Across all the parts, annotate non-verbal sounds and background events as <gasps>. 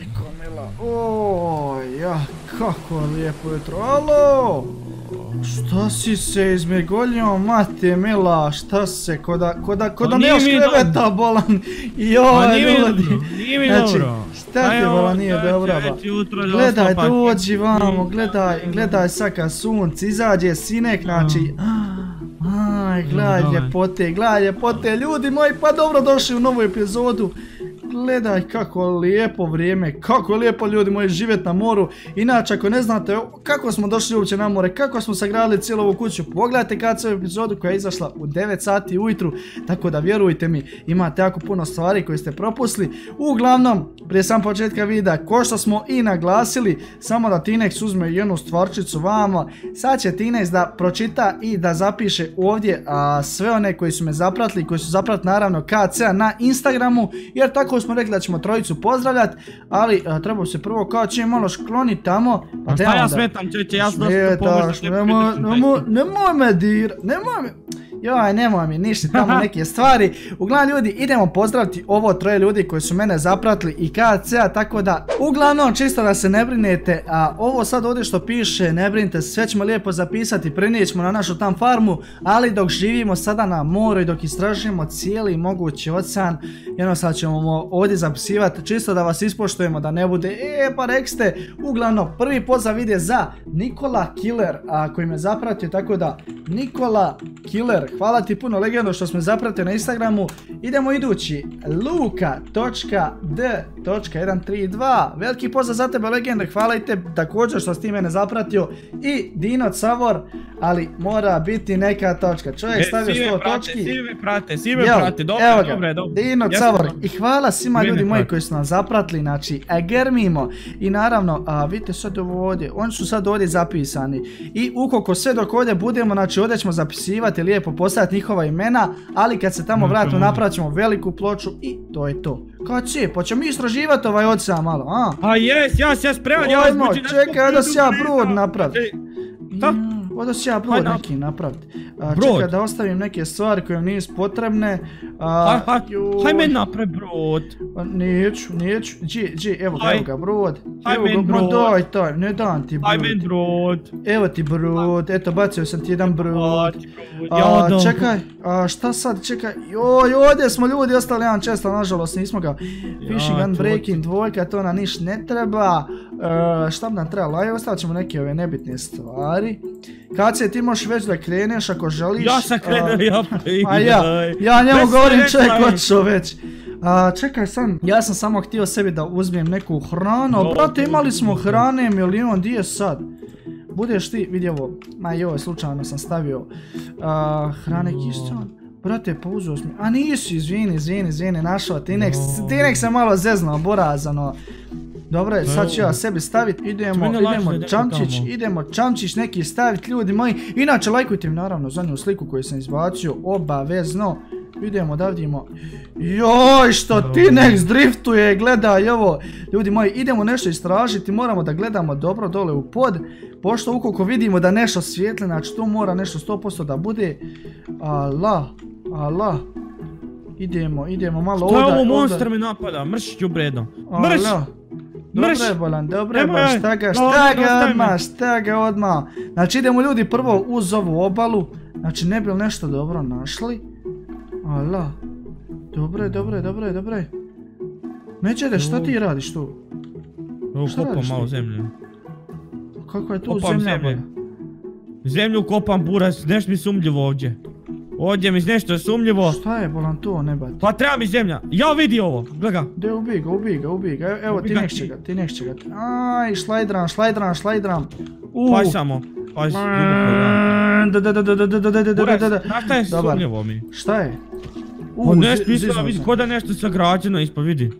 Majko mila, oj, ja, kako lijepo jutro, alo! Šta si se izmjegoljio, mate mila, šta se, koda, koda, koda nemaš kreveta bolan, joj, ljudi. Nije mi Znači, dobro. šta ti bolan nije dobro, ba? Gledaj, dođi vamo, gledaj, gledaj sad kad sunce izađe, sinek, znači, aj, gledaj Dobro. ljepote, gledaj ljepote, ljudi moji, pa dobro došli u novu epizodu. Gledaj kako lijepo vrijeme, kako lijepo ljudi moji živjeti na moru. Inače ako ne znate kako smo došli uopće na more, kako smo sagradili cijelu ovu kuću, pogledajte kad se epizodu koja je izašla u 9 sati ujutru, tako da vjerujte mi imate jako puno stvari koje ste propustili. Uglavnom, prije sam početka videa, ko što smo i naglasili, samo da Tinex uzme jednu stvarčicu vama, sad će Tinex da pročita i da zapiše ovdje sve one koji su me zapratili, koji su zapratili naravno KC-a na Instagramu, jer tako smo rekli da ćemo trojicu pozdravljati, ali a, treba se prvo kao čim malo skloniti tamo, pa šta trebamo ja smetam, čeće, ja sam dosta pomožno. nemoj, me nemoj me, joj, nemoj mi ništa tamo neke stvari. Uglavnom ljudi, idemo pozdraviti ovo troje ljudi koji su mene zapratili i KC-a, tako da, uglavnom, čisto da se ne brinete, a ovo sad ovdje što piše, ne brinite sve ćemo lijepo zapisati, prenijet ćemo na našu tam farmu, ali dok živimo sada na moru i dok istražujemo cijeli mogući ocean, jednostavno ćemo ovdje zapisivati, čisto da vas ispoštujemo, da ne bude, e, pa rekste, ste, uglavnom, prvi pozdrav ide za Nikola Killer, a, koji me zapratio, tako da, Nikola Killer, hvala ti puno legendo što smo zapratio na Instagramu, idemo idući, luka.d.132, veliki pozdrav za tebe legende, hvala i te također što si ti mene zapratio, i Dino Savor, ali mora biti neka točka, čovjek stavio 100 točki, Svi me prate, svi me prate, dobro, evo ga. Dino Ja Cavor i hvala svima ljudi moji koji su nas zapratili, znači a germimo. I naravno, a vidite sad ovo ovdje, oni su sad ovdje zapisani. I ukoliko sve dok ovdje budemo, znači ovdje ćemo zapisivati lijepo, postaviti njihova imena, ali kad se tamo vratimo to. napravit ćemo veliku ploču i to je to. Kad si, pa ćemo mi istraživati ovaj ocean malo, a? A jes, ja sam ja spreman, ja vas buđim, čekaj da si ja brod napravim. Šta? Ovdje ću ja brod Ajde. neki napraviti. A, Brod? Čekaj da ostavim neke stvari koje mi nisu potrebne. A, Haj, haj, haj men napre brod. Pa neću, neću, gdje, gdje, evo ga, evo ga, brod. Aj Evo ga, men ma brod. daj, daj, ne dam ti Haj men brod. brod. Evo ti brod, eto bacio sam ti jedan brod. Haj, brod. A, Ja, dobro. čekaj, a šta sad, čekaj, joj, ovdje smo ljudi ostali jedan često, nažalost nismo ga. Fishing Ja, and breaking dvojka, to nam niš ne treba. E, šta bi nam trebalo, aj ostavit ćemo neke ove nebitne stvari. Kad se ti možeš već da kreneš ako želiš. Ja sam krenuo, ja <laughs> A ja, ja njemu govorim čovjek otišao već. A, čekaj sam, ja sam samo htio sebi da uzmem neku hranu, ali brate imali smo hrane milion, di je sad? Budeš ti, vidi ovo, ma joj, slučajno sam stavio a, hrane kisto. Brate, pa uzeo sam, a nisi, izvini, izvini, izvini, našao Tinex. Tinex se malo zeznao, borazano. Dobro je, sad ću ja sebi staviti, idemo, idemo čamčić, idemo čamčić neki staviti ljudi moji. Inače, lajkujte mi naravno zadnju sliku koju sam izbacio, obavezno. Idemo da vidimo. Joj, što Tinex driftuje, gledaj ovo. Ljudi moji, idemo nešto istražiti, moramo da gledamo dobro dole u pod. Pošto ukoliko vidimo da nešto svijetli, znači tu mora nešto 100% da bude. Allah, Allah. Idemo, idemo malo To je ovdje. ovo ovdje. monster me napada, mrš đubredno. Mrš! Mrš! Dobro je bolan, dobro je bolan, šta ga, šta ga odmah, šta ga odmah. Znači idemo ljudi prvo uz ovu obalu, znači ne bi li nešto dobro našli. Ala, dobro je, dobro je, dobro je, dobro je. Međede, šta ti radiš tu? Evo Šta kopam malo zemlje. Kako je tu zemlja? Zemlju kopam buras, nešto mi sumljivo ovdje. Ovdje mi nešto sumljivo. Šta je bolan tu, ne bati? Pa treba mi zemlja. Ja vidi ovo, gledaj ga. De ubij ga, ubij ga, ubij ga, Evo- ti nek će ti. ga, ti nek će ga. Aj, šlajdram, šlajdram, šlajdram. U. Paš samo. Duboko ga. Da, da, da, da, da, da, da, da, da, šta je sumnjivo mi? Šta je? Pa U, nešto ziznuo vidi, sam. ko da je nešto sagrađeno ispod, vidi.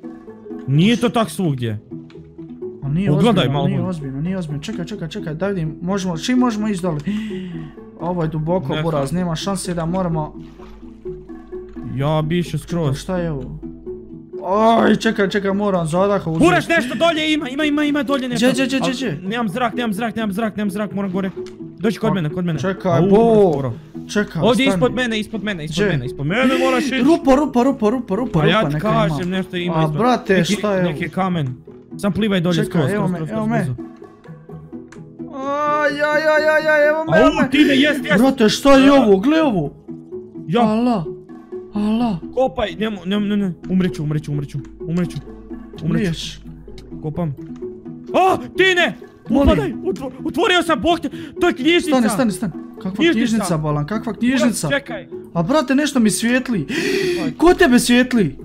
Nije to tak svugdje. Nije ozbiljno, malo. nije ozbiljno, nije ozbiljno. Čekaj, čekaj, čekaj, da vidim, možemo, čim možemo ići dole? Ovo je duboko, Ne buraz, nema šanse da moramo... Ja bi išao skroz. Šta je ovo? Aj, čekaj, čekaj, moram zadaha uzeti. Buraš nešto dolje ima, ima, ima, ima dolje nešto. Gdje, gdje, gdje? Nemam zrak, nemam zrak, nemam zrak, nemam zrak, moram gore. Dođi kod A, mene, kod mene. čekaj, bo. Čekaj, Ovdje ispod mene, ispod mene, ispod mene, ispod mene moraš ići. Rupa, rupa, rupa, rupa, rupa, Pa ja ti neka kažem, ima. nešto ima A, ispod. brate, Neki- šta je ovo? Neki kamen. Sam plivaj dolje skroz, skroz, skroz, skroz, Aj, aj, aj, aj, aj, evo me, evo Au, me. Tine, jest, jest! Brate, šta je ovo? Gle ovo. Ja, Ala. Ala. kopaj, ne, ne, ne, ne, umreću, umreću, umreću, umreću, umreću, kopam. A, Tine! Molim. Upadaj, otvorio sam, bog te, to je knjižnica! Stani, stani, stani. Kakva Knjižnica. knjižnica, Balan, kakva knjižnica? Čekaj, A brate, nešto mi svijetli. Ko tebe svijetli?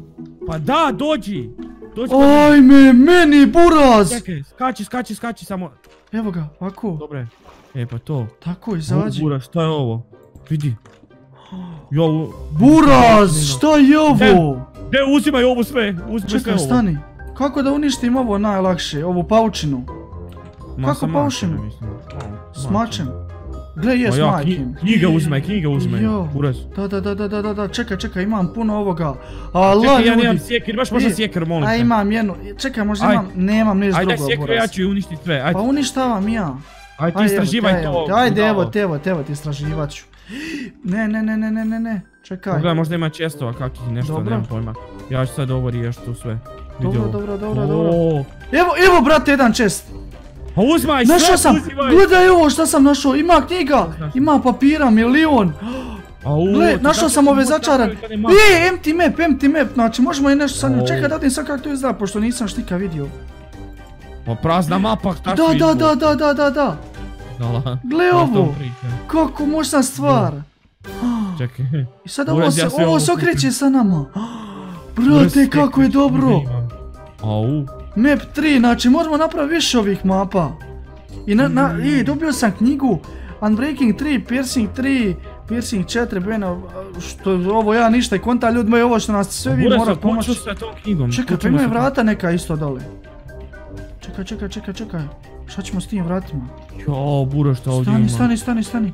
pa da, dođi! Dođi, Ajme, meni buraz! čekaj, skači, skači, skači samo. Evo ga, ovako. Dobro je. E pa to. Tako, izađi. Bura, šta je ovo? Vidi. Buraz, šta je ovo? Ne, uzimaj ovo sve, uzimaj sve Čekaj, ovo. stani. Kako da uništim ovo najlakše, ovu paučinu? Ma, kako sa paušinu? Gle, je Ma s ja, majkim. knji- knjiga uzmaj, knjiga uzmaj. Jo. Buraz. Da, da, da, da, da, da, da, čekaj, čekaj, imam puno ovoga. Allah, Čekaj, ja nemam sjekir, imaš možda sjekir, molim A te. imam jednu, čekaj, možda imam, nemam ništa Ajde, daj drugo, sjekir, ja ću ju uništit sve, ajde. Pa uništavam ja. Ajde, ti istraživaj to. Ajde, evo evo evo ti istraživat ću. Ne, ne, ne, ne, ne, ne, ne, čekaj. Pogledaj, možda ima čestova kakvih nešto, nemam pojma. Ja ću sad ovo riješiti tu sve. Dobro, dobro, dobro, dobro. Evo, evo, brate, jedan čest. A uzmaj, sve Našao sam, uzimaj. gledaj ovo šta sam našao, ima knjiga, ima papira, milion. Au, Gle, našao sam ove map. E, empty map, empty map, znači možemo i nešto sa njim. O. Čekaj da vidim sad kako to izgleda, pošto nisam štika vidio. Pa prazna mapa, šta Da, da, da, da, da, da, da. Gle ovo, kako moćna stvar. <gasps> Čekaj. I sad ovo se, ovo se okreće sa nama. <gasps> Brate, kako je dobro. Au. Map 3, znači moramo napraviti više ovih mapa. I na, na, i dobio sam knjigu Unbreaking 3, Piercing 3, Piercing 4, Beno, što ovo ja ništa i konta ljudi moji, ovo što nas sve vi mora pomoći. sa tom knjigom. Čekaj, pa imaju vrata neka isto dole. Čekaj, čekaj, čekaj, čekaj. Šta ćemo s tim vratima? Jo, buro što ovdje Stani, ima. stani, stani, stani.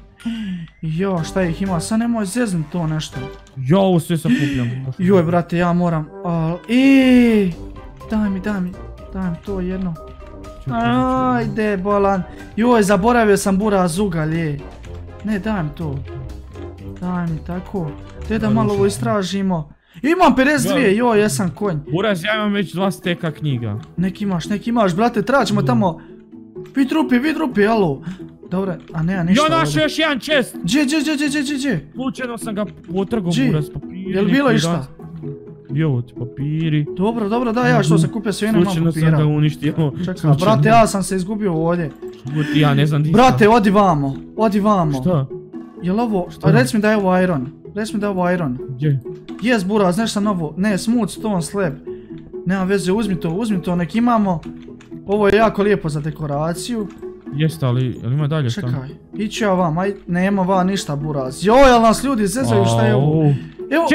Jo, šta ih ima? Sad nemoj zeznut to nešto. Jo, ovo sve sakupljam. <gasps> Joj, brate, ja moram. Al, e, daj mi, daj mi, daj mi to jedno. Ajde, bolan. Joj, zaboravio sam bura zugalj, je. Ne, daj mi to. Daj mi tako. Te da malo ovo istražimo. Imam 52, joj, jesam konj. Uraz, ja imam već dva steka knjiga. Nek imaš, nek imaš, brate, treba ćemo tamo. Vid rupi, vid rupi, alo. Dobro, a ne, a ništa. Jo, našao još jedan čest! Gdje, gdje, gdje, gdje, gdje, gdje? Slučajno sam ga potrgao, Buraz, papiri. Jel bilo išta? Dan. Evo ti papiri. Dobro, dobro, da, ja što sam kupio sve imam Slučajno sam papira. ga uništio. Čekaj, brate, ja sam se izgubio ovdje. Buti, Ja ne znam di. Brate, odi vamo, odi vamo. Šta? Jel ovo, Šta? reci mi da je ovo iron. Reci mi da je ovo iron. Gdje? Jes, Buraz, nešto sam novo. Ne, smooth stone slab. Nema veze, uzmi to, uzmi to, nek imamo. Ovo je jako lijepo za dekoraciju. Jeste, ali, jel ima dalje šta? Čekaj, iću ja vam, aj, nema va ništa, Buraz. Joj, jel nas ljudi zezaju šta je ovo? Evo!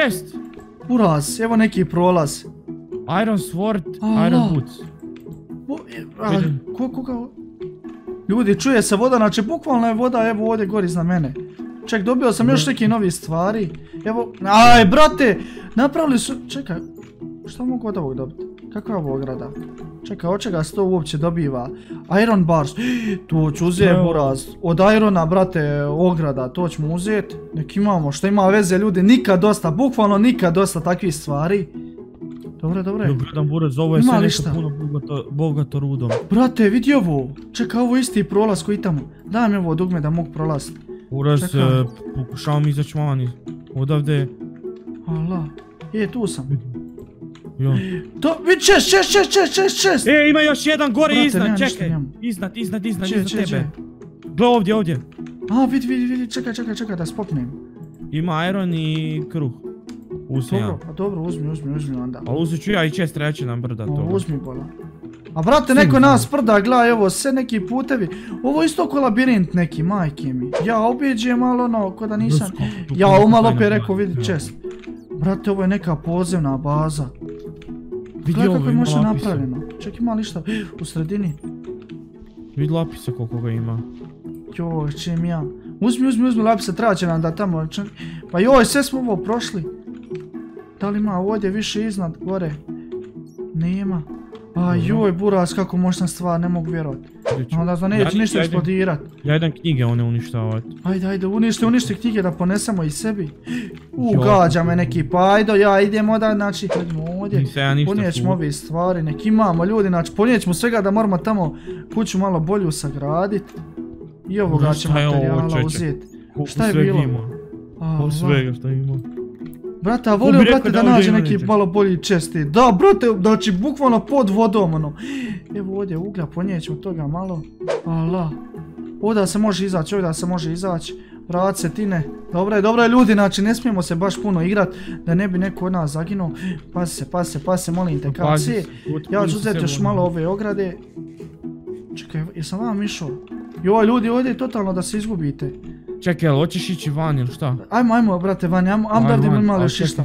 Buraz, evo neki prolaz. Iron sword, iron boots. A, Vidim. ko, koga? Ljudi, čuje se voda, znači bukvalno je voda, evo ovdje gori iznad mene. Ček, dobio sam još neki novi stvari. Evo, aj, brate, napravili su, čekaj, šta mogu od ovog dobiti? Kakva je ovo ograda? Čekaj, od čega se to uopće dobiva? Iron bars, <gasps> to ću uzeti buraz. Od Irona, brate, ograda, to ćemo uzeti. Nek imamo, što ima veze ljudi, nikad dosta, bukvalno nikad dosta takvih stvari. Dobro, dobro. Ja gledam buraz, ovo je sve nešto puno bogato, bogato rudom. Brate, vidi ovo. Čekaj, ovo isti prolaz koji tamo. Daj mi ovo dugme da mogu prolaziti. Buraz, Čekaj. e, pokušavam izaći vani. Odavde, Ala. E, tu sam. Jo. To, vidi, čest, čest, čest, čest, čest, čest. E, ima još jedan gore Brate, iznad, čekaj. Iznad, iznad, iznad, Če, iznad če, tebe. Gle ovdje, ovdje. A, vidi, vidi, vidi, čekaj, čekaj, čekaj da spopnem. Ima iron i kruh. Uzmi ja. Dobro, pa dobro, uzmi, uzmi, uzmi onda. Ali uzet ću ja i čest reći nam brda O, toga. uzmi bola. A brate, neko nas prda, gledaj, evo, sve neki putevi. Ovo je isto ko labirint neki, majke mi. Ja objeđem, ali ono, ko da nisam. Ja, malo tajna opet rekao, vidi, čest. Brate, ovo je neka podzemna baza. Gledaj kako je možda napravljeno. Ček, ima li šta <gasps> u sredini? Vidi lapisa koliko ga ima. Joj, čim ja. Uzmi, uzmi, uzmi lapisa, treba će nam da tamo... Pa joj, sve smo ovo prošli. Da li ima ovdje više iznad, gore? Nema. A joj, buras, kako moćna stvar, ne mogu vjerovat. Onda Ja neće ni- ništa eksplodirat. Ja idem knjige one uništavati. Ajde, ajde, uništi, uništi knjige da ponesemo i sebi. U, Jo. gađa me neki, pa ajde, ja idem onda, znači, idemo ovdje. Nisam ja ništa Ponijet ćemo čuo. ove stvari, nek imamo ljudi, znači ponijet ćemo svega da moramo tamo kuću malo bolju sagradit. I ovoga ćemo materijala uzeti. Šta je bilo? Svega šta ima. Brate, a volio brate da nađe neki malo bolji česti. Da, brate, znači bukvalno pod vodom ono. Evo ovdje uglja, ponijet ćemo toga malo. Ala. Ovdje se može izaći, ovdje se može izaći. Vrat se tine. Dobro je, dobro je ljudi, znači ne smijemo se baš puno igrat da ne bi neko od nas zaginuo. Pazi se, pazi se, pazi se, molim te, ot- Ja ću uzeti još malo ove ograde. Čekaj, jesam vam išao? Joj, ljudi, ovdje je totalno da se izgubite. Čekaj, jel hoćeš ići van ili šta? Ajmo, ajmo, brate, vani, ajmo, ajmo da Ajmo, vidimo ajmo, ima li a još čekaj. išta.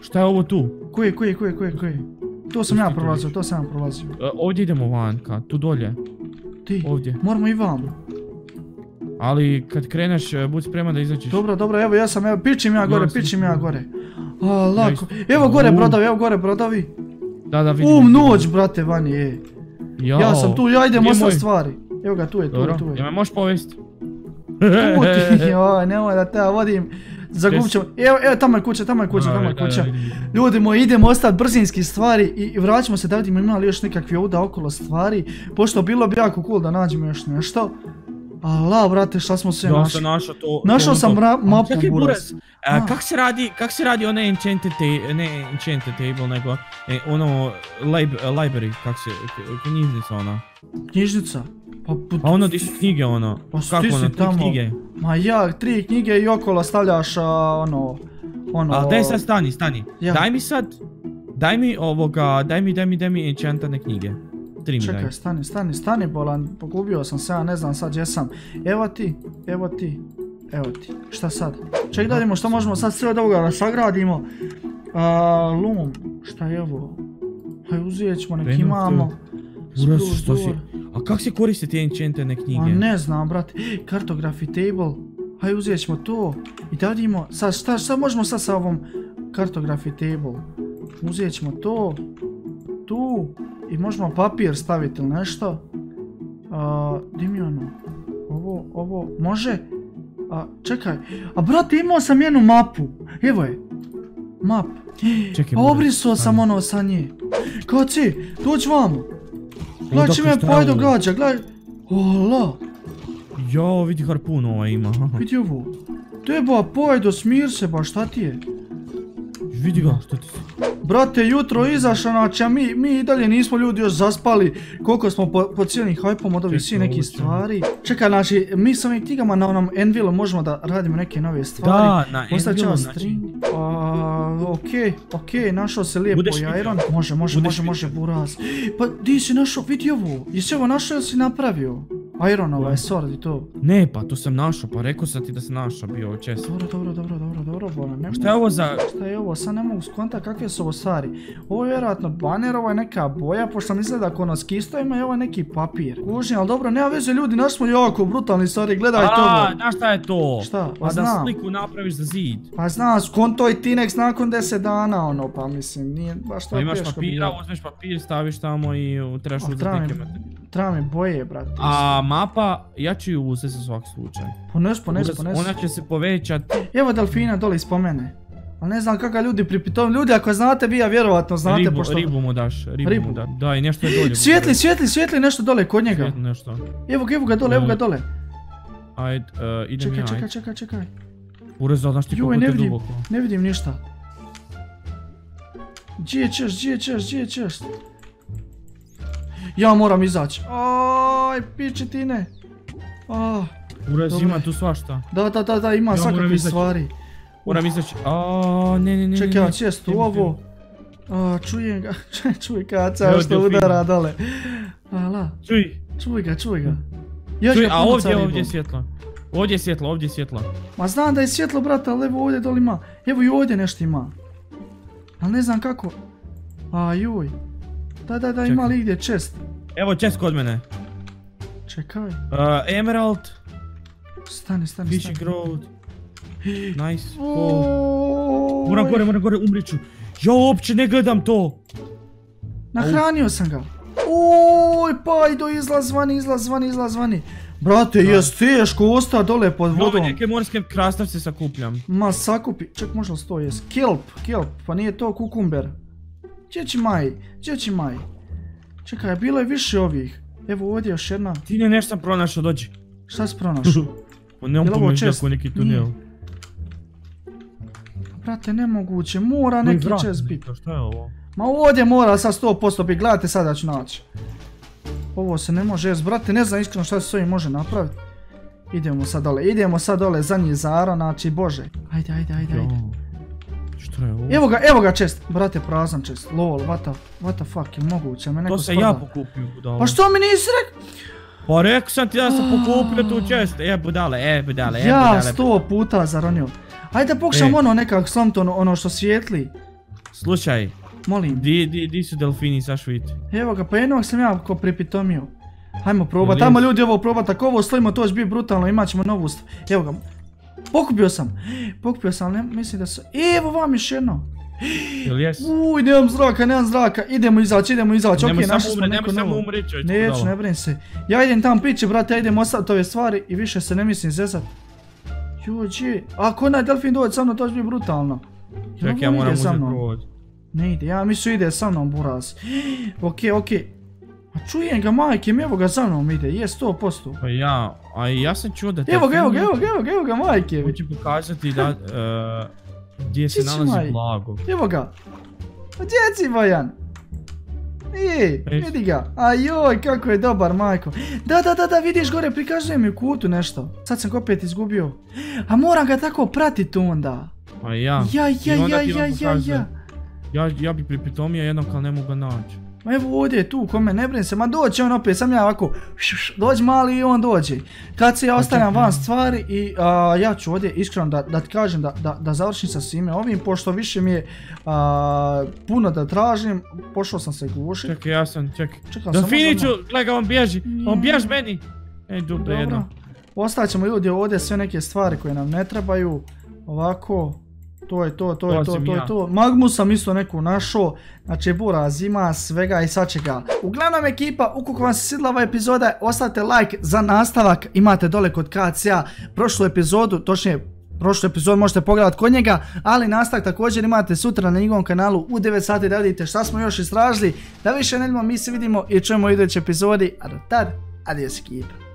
Šta je ovo tu? Koje, koje, koje, koje, koje? To sam ja prolazio, to sam ja prolazio. E, ovdje idemo vanka, tu dolje. Ti, Ovdje. moramo i vamo. Ali kad kreneš, e, budi spreman da izađeš. Dobro, dobro, evo ja sam, evo, pičim ja gore, Ja pičim ja gore. A, lako. Evo gore U. brodovi, evo gore brodovi. Da, da, vidim. Um, noć, brate, vani, je. Ja sam tu, ja idem moj? stvari. Evo ga, tu je, tu je, tu je. jel me možeš povesti? Tu ti, <laughs> joj, nemoj da te ja vodim. Zagubit ćemo. Evo, evo, tamo je kuća, tamo je kuća, tamo je kuća. Ljudi moji, idemo ostaviti brzinski stvari i, vraćamo se da vidimo ima li još nekakve ovdje okolo stvari. Pošto bilo bi jako cool da nađemo još nešto. Ala, brate, šta smo sve našli? našao to. Našao sam to- mapu, Čekaj, buraz. buraz. A. a, Kak se radi, kak se radi onaj enchanted ta- ne enchanted table, nego e, ono lib, library, kak se, knjižnica ona. Knjižnica. Pa, put- A ono di su knjige ono, Pa kako stisni ono, tri tamo. knjige. Ma ja, tri knjige i okolo stavljaš, a, ono, ono... Ali daj sad stani, stani. Ja. Daj mi sad, daj mi ovoga, daj mi, daj mi, daj mi enchantane knjige. Tri mi daj. Čekaj, stani, stani, stani bolan, pogubio sam se, ja ne znam sad gdje sam. Evo ti, evo ti, evo ti. Šta sad? Čekaj da vidimo što možemo sad sve od ovoga da sagradimo. A, lum, šta je ovo? Haj uzet ćemo, nek imamo. Spruce što si. A kak se koriste te enchantane knjige? Ma ne znam, brate. Cartography table. Haj uzet ćemo to. I da vidimo, sad šta, šta možemo sad sa ovom cartography table? Uzet ćemo to. Tu. I možemo papir staviti ili nešto. A, di mi ono? Ovo, ovo, može? A, čekaj. A brate, imao sam jednu mapu. Evo je. Map. Čekaj, A Buraz, obrisao sam ono sa nje. Kaci, dođi vamo. Gledaj će Odakle me šta je ovo? gađa, gledaj. Ola. Jo, vidi harpun ovaj ima. <laughs> Vidi ovo. Teba, pojdo, smir se ba, šta ti je? Vidi ga, što ti se... Brate, jutro izašao, znači, a mi, mi i dalje nismo ljudi još zaspali. Koliko smo po, po cijelim hajpom od ovih svih nekih stvari. Čekaj, znači, mi s ovim knjigama na onom Envilu možemo da radimo neke nove stvari. Da, na vam znači- okej, okej, našao se lijepo Budeš i iron. Može, može, Budeš može, može, buraz. Pa, di si našao, vidi ovo. Jesi ovo našao ili si napravio? Iron ovaj sword i to. Ne, pa to sam našao, pa rekao sam ti da sam našao bio često. Dobro, dobro, dobro, dobro, dobro, bola, ne Šta je ovo za... Šta je ovo? Sad ne mogu skonta kakve su ovo stvari. Ovo je vjerojatno baner, ovo je neka boja, pošto sam izgleda ako na skistovima i ovo je neki papir. Kužni, ali dobro, nema veze ljudi, naš smo jako brutalni stvari, gledajte A, ovo. znaš šta je to? Šta? Pa Pa da sliku napraviš za zid. Pa znam, skonto i Tinex nakon 10 dana, ono, pa mislim, nije baš to Pa imaš papira, uzmeš papir, staviš tamo i trebaš A, uzeti mi- neke materijale. Mi boje, brate. A mapa, ja ću ju uzeti za svaki slučaj. Pones, pones, pones. Ona će se povećat. Evo delfina dole ispod mene. Ali ne znam kako ljudi pripituju. Ljudi, ako znate, vi ja vjerovatno znate, ribu, pošto... ribu mu daš, ribu, Ribu. mu da. Daj, nešto je dolje. Svijetli, svijetli, svijetli nešto dole kod njega. Svijetli nešto. Evo ga, evo ga dole, evo ga dole. Ajde, uh, idem Čekaj, ja, čekaj, ajde. čekaj, čekaj. Uraz, da, znaš ti koliko te vidim, duboko. ne vidim ništa. Gdje ćeš, gdje ćeš, gdje ćeš? Ja moram izaći. Aj, piči tine. Ah, Uraz, ima tu svašta. da, da, da, da, ima Ja moram svakakvih izaći. stvari. Moram izaći. A, ne, ne, ne. Čekaj, ja ne. sjest u Idem, ovo. A, čujem ga, <laughs> čuj kaca što udara dole. Ala, Čuj, čuj ga, čuj ga. Još čuj, ga a puno ovdje, ovdje je svjetlo. Ovdje je svjetlo, ovdje je svjetlo. Ma znam da je svjetlo, brate, ali evo ovdje dole ima. Evo i ovdje nešto ima. Ali ne znam kako. A juj. Da, da, da, ima li gdje čest? Evo čest kod mene. Čekaj. Uh, Emerald, Stani, stani, Fishing stani. <gasps> Nice. Oh. Moram gore, moram gore, umrit ću. Ja uopće ne gledam to. Nahranio sam ga. Oj, pa idu izlaz vani, izlaz vani, izlaz vani. Brate, jes teško osta dole pod Vodom. vodom. neke morske krastavce sakupljam. Ma sakupi, ček možda li to jes? Kelp, kelp, pa nije to kukumber. Će maj, će maj? Čekaj, bilo je više ovih. Evo ovdje još jedna. Ti ne nešto sam pronašao, dođi. Šta si pronašao? <laughs> Pa nemam čest? kako neki tunel. Brate, nemoguće, mora No neki čest biti. Šta je ovo? Ma ovdje mora sad 100% biti, gledajte sada ću naći. Ovo se ne može jest, brate, ne znam iskreno šta se s ovim može napraviti. Idemo sad dole, idemo sad dole za njih Zara, znači bože. Ajde, ajde, ajde, ajde. Je ovo? Evo ga, evo ga čest, brate, prazan čest, lol, what the, what the fuck, je moguće, me neko To sam sprda. ja pokupio, budala. Pa što mi nisi rekao? Pa rekao sam ti da sam pokupio tu čest. E, budale, e, budale, e, Ja budale. sto puta zaronio. Ajde pokušam E. ono nekak slomto, ono, ono što svijetli. Slušaj, Molim. di, di, di su delfini sa švit? Evo ga, pa jednog sam ja ko pripitomio. Hajmo probat, Jel ajmo jest? ljudi ovo probat, ako ovo stojimo to će biti brutalno, imat ćemo novu stvar. Evo ga, pokupio sam, pokupio sam, ali ne, mislim da su, evo vam još jedno. Jel jes? Uj, nemam zraka, nemam zraka, idemo izaći, idemo izaći, okej, Nemoj našli samo smo umre, nemoj samo čovječ, Neću, ne brin se. Ja idem tamo priče, brate, ja idem ostaviti ove stvari i više se ne mislim zezat. Jođe, ako onaj delfin dođe sa mnom, to će biti brutalno. Jel Ček, ja moram uzeti provod. Ne ide, ja mislim ide sa mnom buraz. <gasps> Okej, okej. A čujem ga majke, mi evo ga za mnom ide, je 100%. Pa ja, a i ja sam čuo da Evo ga, evo ga, evo ga, evo ga, evo ga majke. Hoće pokazati da, <laughs> e, gdje se maj. nalazi blago. Evo ga. Pa gdje si Bojan? I, Eš. vidi ga. Ajoj, kako je dobar majko. Da, da, da, da, vidiš gore, prikazuje mi u kutu nešto. Sad sam ga opet izgubio. A moram ga tako pratit onda. Pa ja. Ja, ja, ja, ja, ja, ja. Ja, ja bi pripitomio jednog, ali ne mogu ga naći. Ma evo ovdje je tu, kome ne brin se, ma doće on opet, sam ja ovako, dođi mali i on dođe. Kad se ja ostavljam van stvari i a, ja ću ovdje iskreno da, da ti kažem da, da, da završim sa svime ovim, pošto više mi je a, puno da tražim, pošao sam se gušit. Čekaj, ja sam, čekaj. Čekam za mnom. gledaj ga, on bježi. On Nije. bjež meni. Ej, dupe Dobro. jedno. Ostavit ćemo ljudi ovdje sve neke stvari koje nam ne trebaju. Ovako. To je to, to je to, to je ja. to. Magmu sam isto neku našao. Znači buraz ima svega i svačega. Uglavnom ekipa, ukoliko vam se svidla ova epizoda, ostavite like za nastavak. Imate dole kod KCA prošlu epizodu, točnije prošlu epizodu možete pogledat kod njega, ali nastavak također imate sutra na njegovom kanalu u 9 sati da vidite šta smo još istražili. Da više ne mi se vidimo i čujemo u idućoj epizodi, a do tad, adios ekipa.